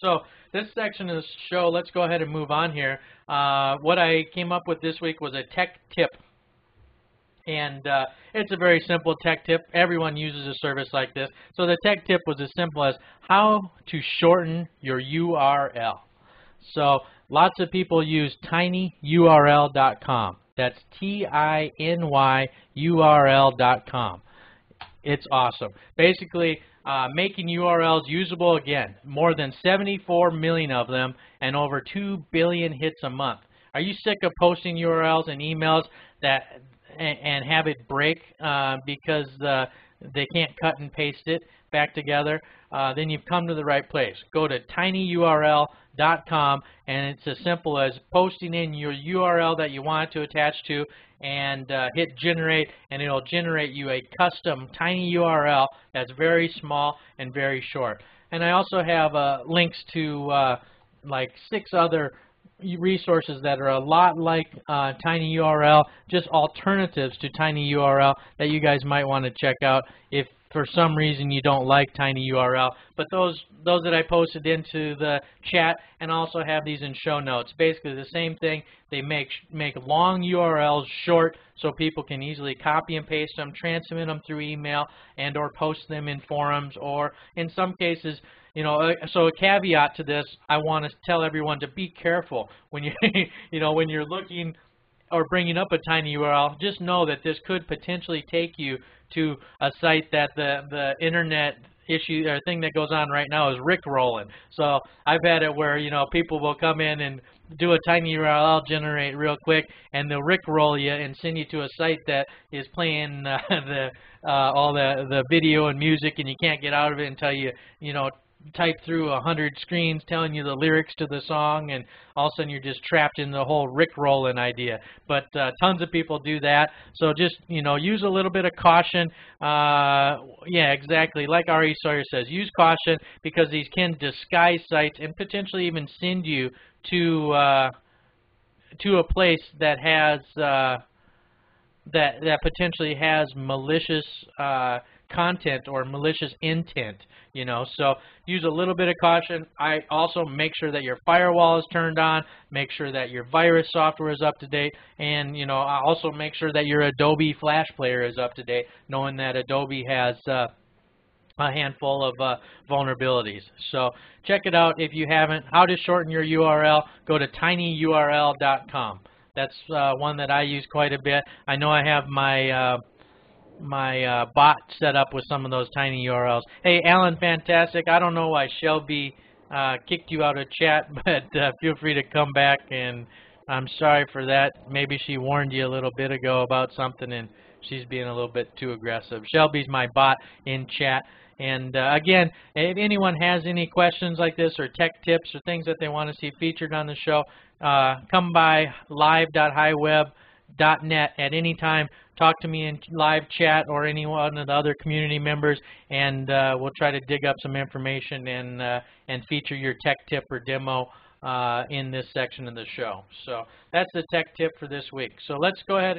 So this section of the show, let's go ahead and move on here. Uh, what I came up with this week was a tech tip. And uh, it's a very simple tech tip. Everyone uses a service like this. So the tech tip was as simple as how to shorten your URL. So lots of people use tinyurl.com. That's T-I-N-Y-U-R-L.com. It's awesome. Basically, uh, making URLs usable again. More than 74 million of them and over 2 billion hits a month. Are you sick of posting URLs and emails that and, and have it break uh, because uh, they can't cut and paste it back together? Uh, then you've come to the right place. Go to tinyurl.com and it's as simple as posting in your URL that you want to attach to and uh, hit generate and it'll generate you a custom tiny URL that's very small and very short. And I also have uh, links to uh, like six other resources that are a lot like uh, TinyURL, just alternatives to TinyURL that you guys might want to check out if for some reason you don't like tinyurl. But those those that I posted into the chat and also have these in show notes. Basically the same thing. They make make long URLs short so people can easily copy and paste them, transmit them through email, and or post them in forums or in some cases you know, uh, so a caveat to this, I want to tell everyone to be careful when you, you know, when you're looking or bringing up a tiny URL, just know that this could potentially take you to a site that the, the internet issue or thing that goes on right now is rickrolling. So I've had it where, you know, people will come in and do a tiny URL generate real quick and they'll rickroll you and send you to a site that is playing uh, the uh, all the the video and music and you can't get out of it until you you know type through a hundred screens telling you the lyrics to the song and all of a sudden you're just trapped in the whole rickrolling idea. But uh, tons of people do that. So just, you know, use a little bit of caution. Uh, yeah, exactly. Like R.E. Sawyer says, use caution because these can disguise sites and potentially even send you to uh, to a place that has uh, that that potentially has malicious uh, content or malicious intent, you know. So use a little bit of caution. I also make sure that your firewall is turned on, make sure that your virus software is up to date, and you know, also make sure that your Adobe Flash Player is up to date, knowing that Adobe has uh, a handful of uh, vulnerabilities. So check it out if you haven't. How to shorten your URL, go to tinyurl.com. That's uh, one that I use quite a bit. I know I have my uh, my uh, bot set up with some of those tiny URLs. Hey, Alan, fantastic. I don't know why Shelby uh, kicked you out of chat, but uh, feel free to come back, and I'm sorry for that. Maybe she warned you a little bit ago about something, and she's being a little bit too aggressive. Shelby's my bot in chat. And uh, again, if anyone has any questions like this or tech tips or things that they want to see featured on the show, uh, come by live.hiweb.net at any time talk to me in live chat or any one of the other community members, and uh, we'll try to dig up some information and uh, and feature your tech tip or demo uh, in this section of the show. So that's the tech tip for this week. So let's go ahead.